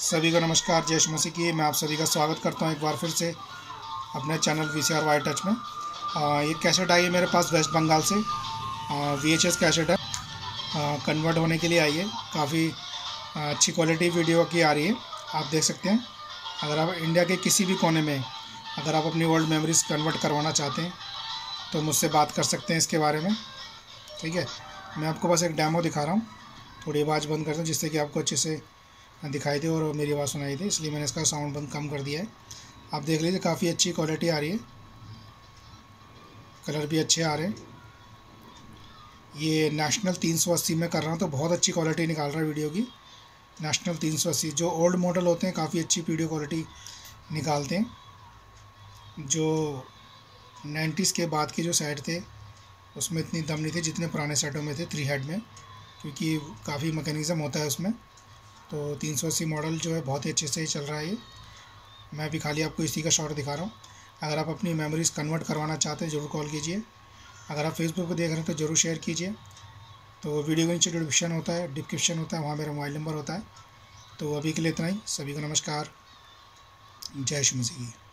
सभी को नमस्कार जय मसीह की। मैं आप सभी का स्वागत करता हूँ एक बार फिर से अपने channel V C R Y touch में। आ, ये कैसेट आई है मेरे पास वेस्ट बंगाल से। वी एच एस कैसेट है। कन्वर्ट होने के लिए आई है। काफ़ी अच्छी क्वालिटी वीडियो की आ रही है। आप देख सकते हैं। अगर आप इंडिया के किसी भी कोने में अगर आप अपनी वर्ल्ड मेमोरीज कन्वर्ट करवाना चाहते हैं तो मुझसे बात कर सकते हैं इसके बारे में। ठीक है? मैं आपको बस एक डैमो दिखा रहा हूँ। थोड़ी आवाज़ बंद करता हूँ जिससे कि आपको अच्छे से दिखाई दे और मेरी आवाज़ सुनाई दे, इसलिए मैंने इसका साउंड बंद कम कर दिया है। आप देख लीजिए, काफ़ी अच्छी क्वालिटी आ रही है। कलर भी अच्छे आ रहे हैं। ये नेशनल तीन सौ अस्सी में कर रहा हूँ तो बहुत अच्छी क्वालिटी निकाल रहा है वीडियो की। नेशनल तीन सौ अस्सी, जो ओल्ड मॉडल होते हैं, काफ़ी अच्छी वीडियो क्वालिटी निकालते हैं। जो नाइन्टीज़ के बाद के जो सेट थे, उसमें इतनी दम नहीं थी जितने पुराने सेटों में थे थ्री हेड में, क्योंकि काफ़ी मैकेनिज़्म होता है उसमें। तो तीन सौ अस्सी मॉडल जो है बहुत ही अच्छे से चल रहा है ये। मैं अभी खाली आपको इसी का शॉट दिखा रहा हूँ। अगर आप अपनी मेमोरीज़ कन्वर्ट करवाना चाहते हैं, ज़रूर कॉल कीजिए। अगर आप फेसबुक पर देख रहे हैं तो ज़रूर शेयर कीजिए। तो वीडियो के नीचे डिस्क्रिप्शन होता है, डिस्क्रिप्शन होता है, वहाँ मेरा मोबाइल नंबर होता है। तो अभी के लिए इतना ही। सभी को नमस्कार। जय श्री मसीह